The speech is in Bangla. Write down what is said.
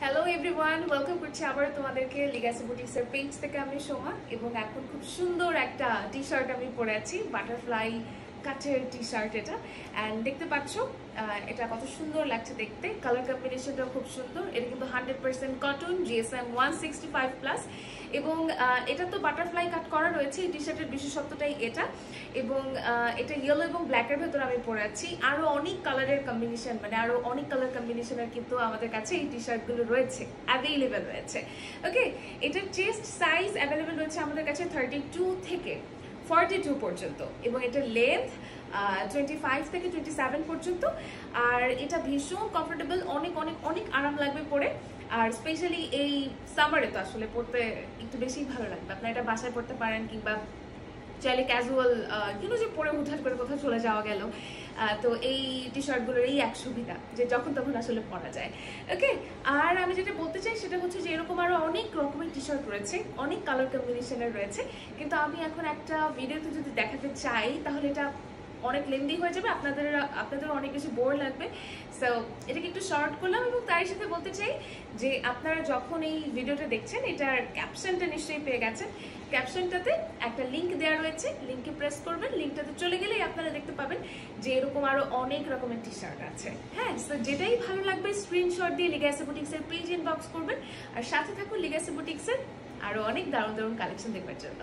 হ্যালো এভরিওয়ান ওয়েলকাম করছি আবার তোমাদেরকে লিগাসি বুটিক্সের পেজ থেকে আমি সোমা এবং এখন খুব সুন্দর একটা টি শার্ট আমি পরে আছি বাটারফ্লাই কাঠের টি শার্ট এটা। অ্যান্ড দেখতে পাচ্ছ এটা কত সুন্দর লাগছে দেখতে। কালার কম্বিনেশনটাও খুব সুন্দর। এটা কিন্তু hundred percent cotton GSM one five plus এবং এটা তো বাটারফ্লাই কাট করা রয়েছে। এই টি শার্টের বিশেষত্বটাই এটা। এবং এটা ইয়েলো এবং ব্ল্যাকের ভেতর আমি পরে আছি। আরও অনেক কালারের কম্বিনেশন মানে আরও অনেক কালার কম্বিনেশনের কিন্তু আমাদের কাছে এই টি শার্টগুলো রয়েছে। অ্যাভেলেবেল রয়েছে। ওকে এটার চেস্ট সাইজ অ্যাভেলেবেল রয়েছে আমাদের কাছে থার্টি টু থেকে। ফর্টি টু পর্যন্ত এবং এটার লেন্থ টোয়েন্টি ফাইভ থেকে টোয়েন্টি সেভেন পর্যন্ত। আর এটা ভীষণ কমফোর্টেবল অনেক অনেক অনেক আরাম লাগবে পরে। আর স্পেশালি এই সামারে তো আসলে পড়তে একটু বেশি ভালো লাগবে। আপনারা এটা বাসায় পড়তে পারেন কিংবা চাইলে ক্যাজুয়াল কিন্তু যে পরে হুটহাট করে কোথাও চলে যাওয়া গেল তো এই টি শার্টগুলোর এই এক সুবিধা যে যখন তখন আসলে পরা যায়। ওকে আর আমি যেটা বলতে চাই সেটা হচ্ছে যে এরকম আরও অনেক রকমের টি শার্ট রয়েছে, অনেক কালার কম্বিনেশনের রয়েছে, কিন্তু আমি এখন একটা ভিডিওতে যদি দেখাতে চাই, তাহলে এটা অনেক লেন্দি হয়ে যাবে, আপনাদের আপনাদের অনেক বেশি বোর লাগবে। সো এটাকে একটু শর্ট করলাম এবং তারই সাথে বলতে চাই যে আপনারা যখন এই ভিডিওটা দেখছেন, এটার ক্যাপশনটা নিশ্চয়ই পেয়ে গেছেন। ক্যাপশনটাতে একটা লিঙ্ক দেওয়া রয়েছে লিঙ্কে প্রেস করবেন লিঙ্কটাতে চলে গেলেই আপনারা দেখতে পাবেন যে এরকম আরও অনেক রকমের টি শার্ট আছে। হ্যাঁ সো যেটাই ভালো লাগবে স্ক্রিনশট দিয়ে লিগাসি বুটিক্সের পেজ ইনবক্স করবেন। আর সাথে থাকুন লিগাসি বুটিক্সের আরও অনেক দারুণ দারুণ কালেকশন দেখবার জন্য।